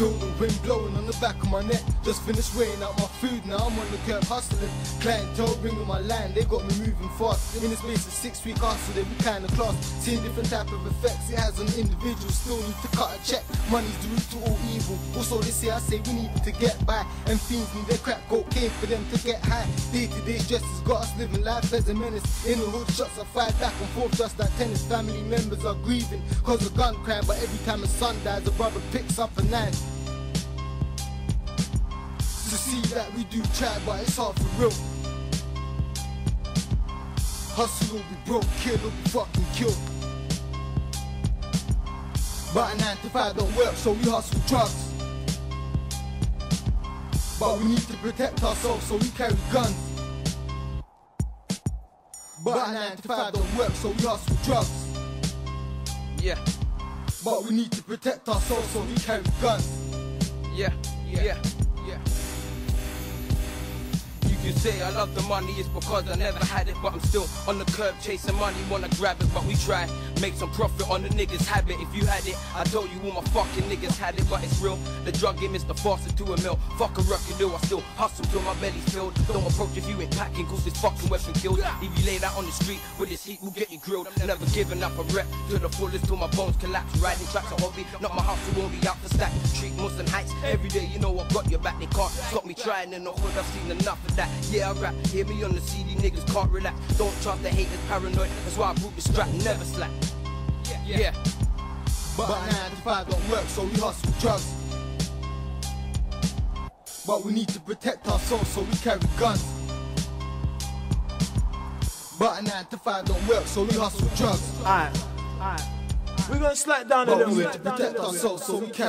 The wind blowing on the back of my neck. Just finished weighing out my food, now I'm on the curb hustling. Clientele bringing my line, they got me moving fast. In the space of six week hustle, every kind of class. Seeing different type of effects it has on individuals. Still need to cut a check. Money's the root to all evil. Also, they say I say we need to get by. And fiends need their crack for them to get high. Day to day stress has got us living life as a menace. In the hood, shots are fired back and forth just like tennis. Family members are grieving cause of gun crime. But every time a son dies, a brother picks up a knife. To see that we do try, but it's hard for real. Hustle or be broke, kill or be fucking killed. But a 9 to 5 don't work, so we hustle drugs. But we need to protect ourselves, so we carry guns. But a 9 to 5 don't work, so we hustle drugs. Yeah, But we need to protect ourselves, so we carry guns. yeah, yeah, yeah. Can say I love the money, it's because I never had it, but I'm still on the curb chasing money, wanna grab it, but we try make some profit on the niggas' habit. If you had it, I told you all my fucking niggas had it, but it's real. The drug game is the fastest to a mill. Fuck a record deal, I still hustle till my belly's filled. Don't approach if you ain't packing, cause this fucking weapon kills. If you lay that on the street with this heat, we'll get you grilled. Never giving up a rep to the fullest till my bones collapse. Riding tracks a hobby, not my house, so won't be out for stack. Day you know I got your back. They can't stop me trying in the hood, I've seen enough of that. Yeah, I rap, hear me on the CD, niggas can't relax. Don't trust the haters, paranoid. That's why I brought the strap, never slack. Yeah, yeah. But a 9 to 5 don't work, so we hustle drugs. But we need to protect ourselves, so we carry guns. But a 9 to 5 don't work, so we hustle drugs. Alright, alright. We're gonna slack down a But little we need bit. to protect ourselves, so we carry